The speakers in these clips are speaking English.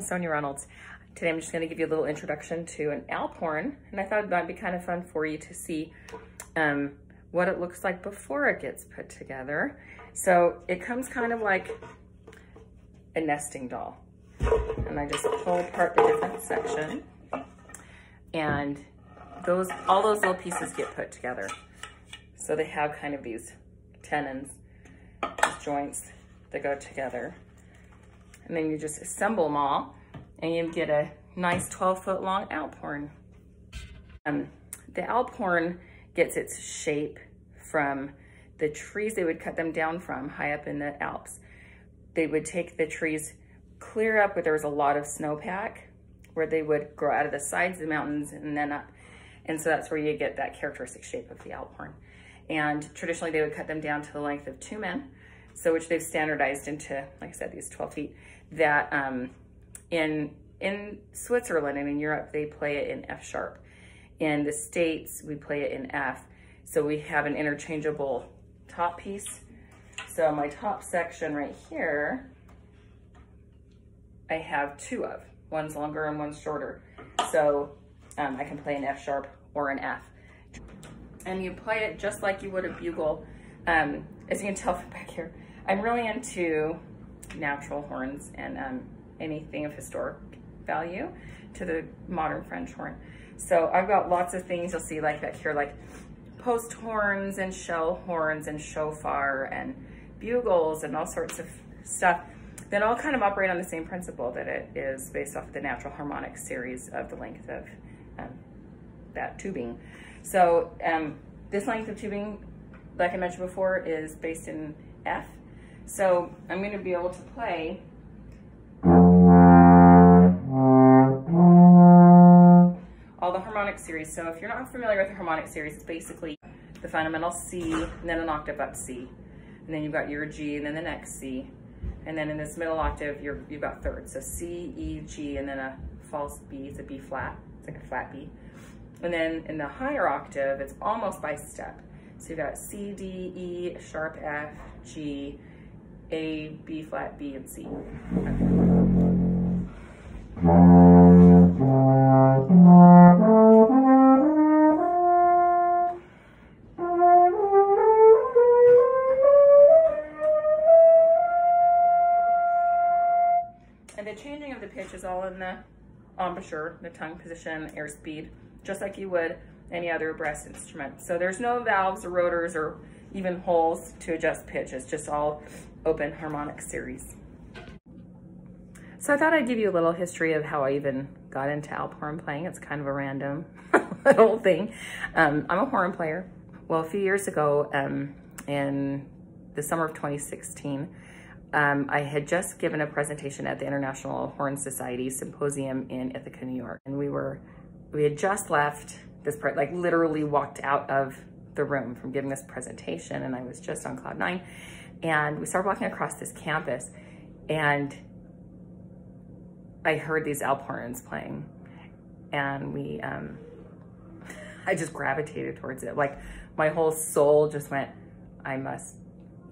Sonja Reynolds. Today I'm just gonna give you a little introduction to an Alp horn, and I thought it might be kind of fun for you to see um, what it looks like before it gets put together. So it comes kind of like a nesting doll. And I just pull apart the different section. And those all those little pieces get put together. So they have kind of these tenons, these joints that go together. And then you just assemble them all and you get a nice 12 foot long Alp horn. Um, the Alp horn gets its shape from the trees they would cut them down from high up in the Alps. They would take the trees clear up where there was a lot of snowpack where they would grow out of the sides of the mountains and then up. And so that's where you get that characteristic shape of the Alp horn. And traditionally they would cut them down to the length of two men. So which they've standardized into, like I said, these 12 feet that um, in, in Switzerland and in Europe, they play it in F sharp. In the States, we play it in F. So we have an interchangeable top piece. So my top section right here, I have two of. One's longer and one's shorter. So um, I can play an F sharp or an F. And you play it just like you would a bugle. Um, as you can tell from back here, I'm really into natural horns and um, anything of historic value to the modern French horn. So I've got lots of things you'll see like back here, like post horns and shell horns and shofar and bugles and all sorts of stuff that all kind of operate on the same principle that it is based off of the natural harmonic series of the length of um, that tubing. So um, this length of tubing, like I mentioned before, is based in F. So I'm going to be able to play all the harmonic series. So if you're not familiar with the harmonic series, it's basically the fundamental C, and then an octave up C. And then you've got your G, and then the next C. And then in this middle octave, you have got thirds. So C, E, G, and then a false B, it's a B flat. It's like a flat B. And then in the higher octave, it's almost by step. So you've got C, D, E, sharp F, G, A, B flat, B, and C. And the changing of the pitch is all in the embouchure, the tongue position, airspeed, just like you would any other brass instrument. So there's no valves or rotors or even holes to adjust pitch. It's just all open harmonic series. So I thought I'd give you a little history of how I even got into Alp horn playing. It's kind of a random little thing. Um, I'm a horn player. Well, a few years ago, um, in the summer of 2016, um, I had just given a presentation at the International Horn Society Symposium in Ithaca, New York. And we were, we had just left this part, like literally walked out of the room from giving this presentation and I was just on cloud nine. And we started walking across this campus and I heard these Alp playing and we, um, I just gravitated towards it. Like my whole soul just went, I must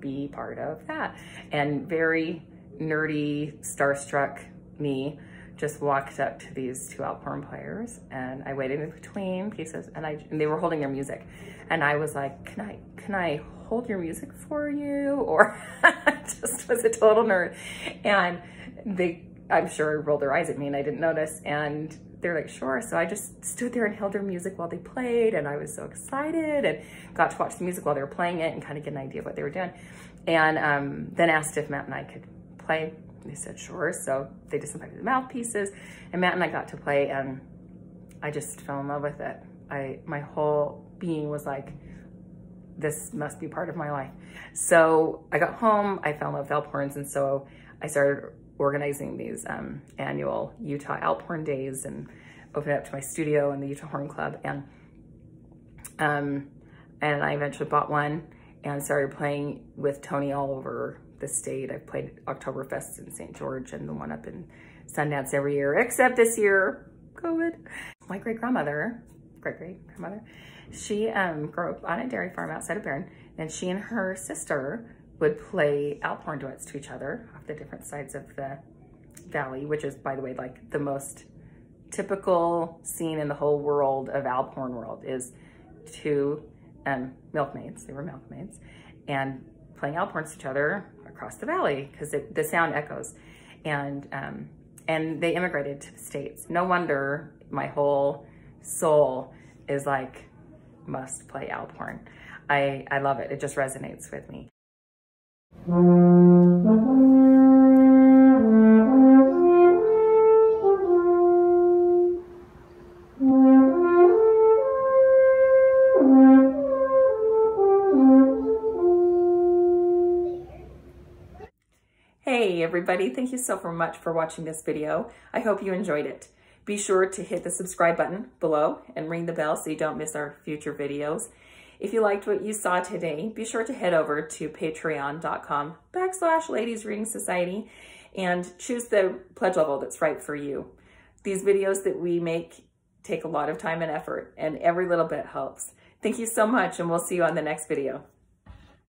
be part of that. And very nerdy, starstruck me just walked up to these two Alp players and I waited in between pieces and I and they were holding their music. And I was like, can I, can I hold your music for you? Or just was a total nerd. And they, I'm sure rolled their eyes at me and I didn't notice. And they're like, sure. So I just stood there and held their music while they played. And I was so excited and got to watch the music while they were playing it and kind of get an idea of what they were doing. And um, then asked if Matt and I could play. They said, sure. So they disinfected the mouthpieces and Matt and I got to play and I just fell in love with it. I, my whole being was like, this must be part of my life. So I got home, I fell in love with Alp horns. And so I started organizing these um, annual Utah Alp horn days and opened it up to my studio and the Utah Horn Club. And, um, and I eventually bought one and started playing with Tony all over the state. I've played Oktoberfest in St. George and the one up in Sundance every year, except this year, COVID. My great grandmother, great great grandmother, she um, grew up on a dairy farm outside of Barron, and she and her sister would play Alp horn duets to each other off the different sides of the Valley, which is, by the way, like the most typical scene in the whole world of Alphorn world is two um, milkmaids, they were milkmaids, and playing Alphorns to each other across the valley because the sound echoes. And, um, and they immigrated to the States. No wonder my whole soul is like, must play Alphorn. I, I love it. It just resonates with me. Hey everybody, thank you so much for watching this video. I hope you enjoyed it. Be sure to hit the subscribe button below and ring the bell so you don't miss our future videos. If you liked what you saw today, be sure to head over to patreon.com backslash ladies reeding society and choose the pledge level that's right for you. These videos that we make take a lot of time and effort and every little bit helps. Thank you so much and we'll see you on the next video.